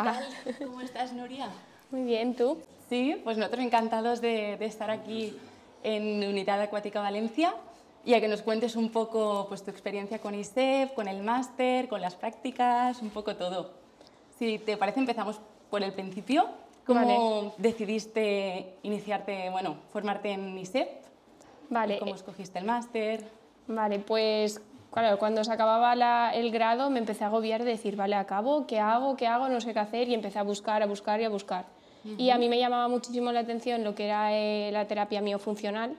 Hola. ¿Cómo estás, Nuria? Muy bien, ¿tú? Sí, pues nosotros encantados de, de estar aquí en Unidad Acuática Valencia y a que nos cuentes un poco pues, tu experiencia con ISEP, con el máster, con las prácticas, un poco todo. Si te parece, empezamos por el principio. ¿Cómo decidiste iniciarte, bueno, formarte en ISEP? Vale. ¿Cómo escogiste el máster? Vale, pues claro, cuando se acababa la- el grado me empecé a agobiar de decir, vale, acabo, ¿qué hago? ¿Qué hago? No sé qué hacer y empecé a buscar, a buscar y a buscar. Y a mí me llamaba muchísimo la atención lo que era eh, la terapia miofuncional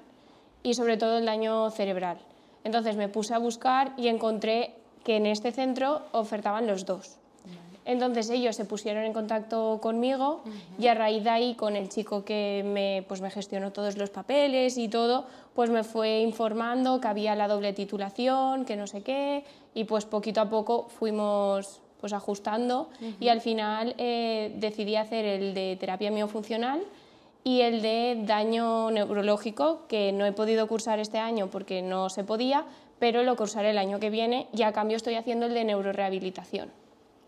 y sobre todo el daño cerebral. Entonces me puse a buscar y encontré que en este centro ofertaban los dos. Entonces ellos se pusieron en contacto conmigo y a raíz de ahí con el chico que me, pues me gestionó todos los papeles y todo, pues me fue informando que había la doble titulación, que no sé qué, y pues poquito a poco fuimos pues ajustando y al final eh, decidí hacer el de terapia miofuncional y el de daño neurológico, que no he podido cursar este año porque no se podía, pero lo cursaré el año que viene y a cambio estoy haciendo el de neurorehabilitación.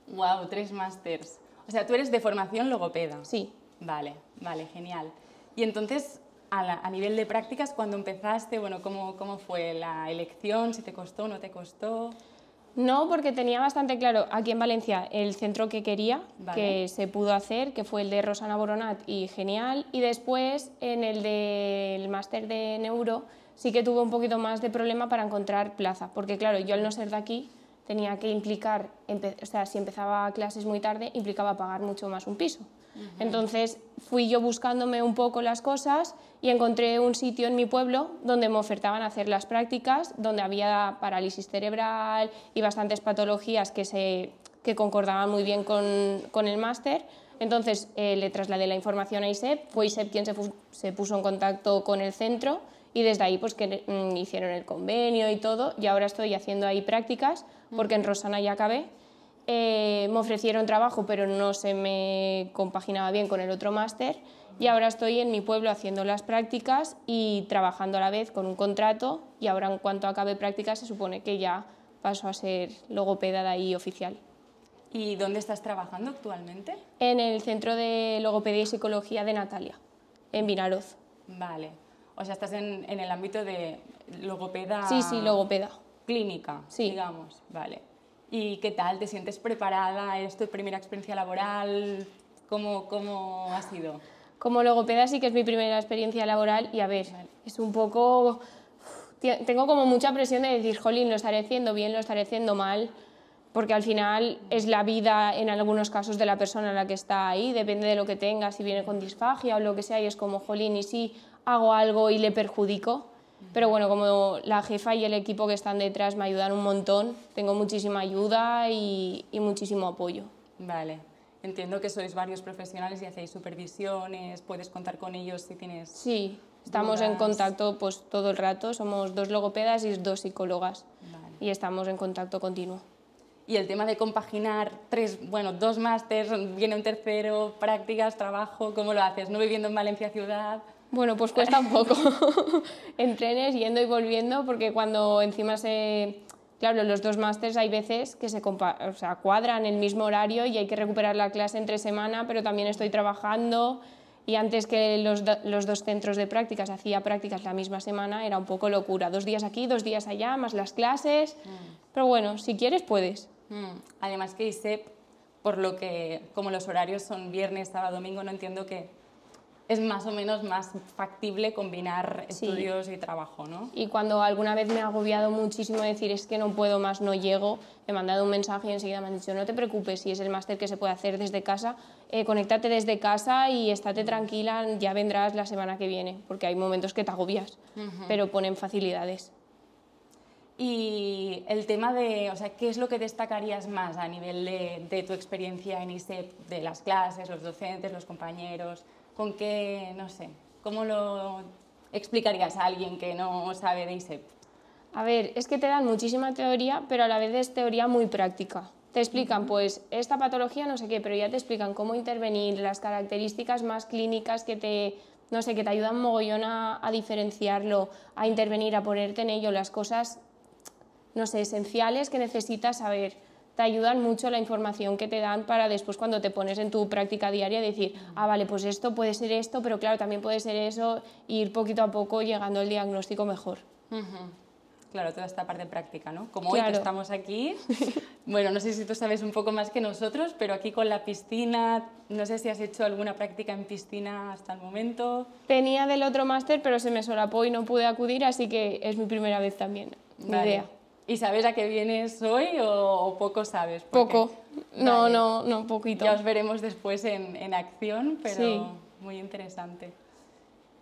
Wow, tres másters. O sea, tú eres de formación logopeda. Sí. Vale, vale, genial. Y entonces, a, la- a nivel de prácticas, cuando empezaste, bueno, ¿cómo, ¿cómo fue la elección? ¿Si te costó, no te costó? No, porque tenía bastante claro aquí en Valencia el centro que quería, Vale. que se pudo hacer, que fue el de Rosana Boronat y genial. Y después en el del máster de neuro sí que tuve un poquito más de problema para encontrar plaza, porque claro, yo al no ser de aquí tenía que implicar, o sea, si empezaba clases muy tarde, implicaba pagar mucho más un piso. Entonces fui yo buscándome un poco las cosas y encontré un sitio en mi pueblo donde me ofertaban hacer las prácticas, donde había parálisis cerebral y bastantes patologías que, se, que concordaban muy bien con, con el máster. Entonces eh, le trasladé la información a ISEP, fue ISEP quien se, se puso en contacto con el centro y desde ahí pues que mm, hicieron el convenio y todo y ahora estoy haciendo ahí prácticas porque en Rosana ya acabé. Eh, me ofrecieron trabajo pero no se me compaginaba bien con el otro máster y ahora estoy en mi pueblo haciendo las prácticas y trabajando a la vez con un contrato y ahora en cuanto acabe prácticas se supone que ya paso a ser logopeda de ahí oficial. ¿Y dónde estás trabajando actualmente? En el Centro de Logopedia y Psicología de Natalia, en Vinaroz. Vale. O sea, estás en, en el ámbito de logopeda Sí, sí, logopeda. clínica, Sí. digamos. Vale. ¿Y qué tal? ¿Te sientes preparada? ¿Es tu primera experiencia laboral? ¿Cómo, cómo ha sido? Como logopeda sí que es mi primera experiencia laboral y a ver, es un poco... Tengo como mucha presión de decir, jolín, lo estaré haciendo bien, lo estaré haciendo mal, porque al final es la vida en algunos casos de la persona a la que está ahí, depende de lo que tenga, si viene con disfagia o lo que sea, y es como, jolín, y si hago algo y le perjudico. Pero bueno, como la jefa y el equipo que están detrás me ayudan un montón, tengo muchísima ayuda y, y muchísimo apoyo. Vale. Entiendo que sois varios profesionales y hacéis supervisiones, puedes contar con ellos si tienes... Sí, estamos en dudas. contacto pues todo el rato, somos dos logopedas y dos psicólogas Vale. y estamos en contacto continuo. Y el tema de compaginar tres, bueno, dos másters, viene un tercero, prácticas, trabajo, ¿cómo lo haces? ¿No viviendo en Valencia ciudad? Bueno, pues cuesta un poco en trenes, yendo y volviendo, porque cuando encima se... Claro, los dos másters hay veces que se compa- o sea, cuadran el mismo horario y hay que recuperar la clase entre semana, pero también estoy trabajando y antes que los, do- los dos centros de prácticas hacía prácticas la misma semana, era un poco locura. Dos días aquí, dos días allá, más las clases. Pero bueno, si quieres, puedes. Mm, Además que ISEP, por lo que, como los horarios son viernes, sábado, domingo, no entiendo que es más o menos más factible combinar Sí. estudios y trabajo, ¿no? Y cuando alguna vez me ha agobiado muchísimo decir es que no puedo más, no llego, he mandado un mensaje y enseguida me han dicho no te preocupes, si es el máster que se puede hacer desde casa, eh, conéctate desde casa y estate tranquila, ya vendrás la semana que viene, porque hay momentos que te agobias, pero ponen facilidades. Y el tema de, o sea, ¿qué es lo que destacarías más a nivel de, de tu experiencia en ISEP, de las clases, los docentes, los compañeros? ¿Con qué, no sé, cómo lo explicarías a alguien que no sabe de ISEP? A ver, es que te dan muchísima teoría, pero a la vez es teoría muy práctica. Te explican, pues, esta patología no sé qué, pero ya te explican cómo intervenir, las características más clínicas que te, no sé, que te ayudan mogollón a, a diferenciarlo, a intervenir, a ponerte en ello, las cosas, no sé, esenciales que necesitas saber. Te ayudan mucho la información que te dan para después cuando te pones en tu práctica diaria decir, ah, vale, pues esto puede ser esto, pero claro, también puede ser eso, e ir poquito a poco llegando al diagnóstico mejor. Claro, toda esta parte práctica, ¿no? Como hoy que estamos aquí, bueno, no sé si tú sabes un poco más que nosotros, pero aquí con la piscina, no sé si has hecho alguna práctica en piscina hasta el momento. Tenía del otro máster, pero se me solapó y no pude acudir, así que es mi primera vez también, mi idea. ¿Y sabes a qué vienes hoy o, poco sabes? Poco, no, no, no, poquito. Ya os veremos después en, en acción, pero muy interesante.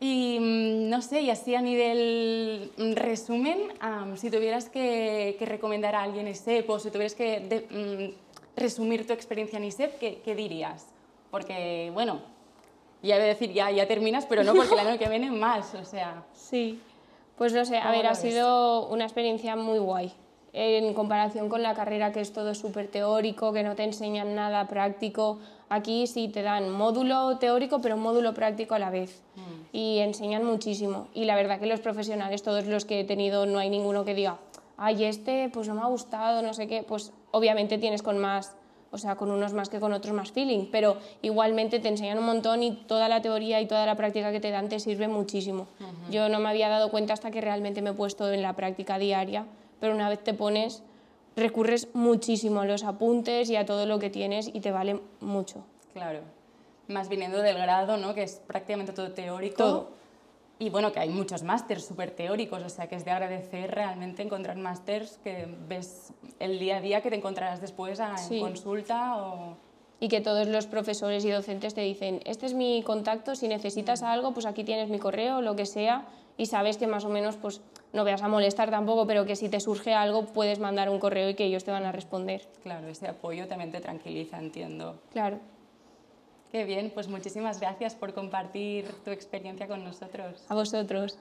Y mm, no sé, y así a nivel mm, resumen, si tuvieras que, recomendar a alguien ISEP o si tuvieras que mm, resumir tu experiencia en ISEP, ¿qué, dirías? Porque, bueno, ya voy a decir, ya, ya terminas, pero no porque el año que viene más, o sea... Sí, pues no sé, a ver, ha sido una experiencia muy guay en comparación con la carrera que es todo súper teórico, que no te enseñan nada práctico. Aquí sí te dan módulo teórico, pero módulo práctico a la vez. Mm. Y enseñan muchísimo. Y la verdad que los profesionales, todos los que he tenido, no hay ninguno que diga, ay, este pues no me ha gustado, no sé qué. Pues obviamente tienes con más, o sea, con unos más que con otros más feeling, pero igualmente te enseñan un montón y toda la teoría y toda la práctica que te dan te sirve muchísimo. Yo no me había dado cuenta hasta que realmente me he puesto en la práctica diaria pero una vez te pones, recurres muchísimo a los apuntes y a todo lo que tienes y te vale mucho. Claro, más viniendo del grado, ¿no? que es prácticamente todo teórico. Todo. Y bueno, que hay muchos másters súper teóricos, o sea que es de agradecer realmente encontrar másters que ves el día a día que te encontrarás después en consulta o y que todos los profesores y docentes te dicen, este es mi contacto, si necesitas algo, pues aquí tienes mi correo, lo que sea, y sabes que más o menos pues no veas a molestar tampoco, pero que si te surge algo puedes mandar un correo y que ellos te van a responder. Claro, ese apoyo también te tranquiliza, entiendo. Claro. Qué bien, pues muchísimas gracias por compartir tu experiencia con nosotros. A vosotros.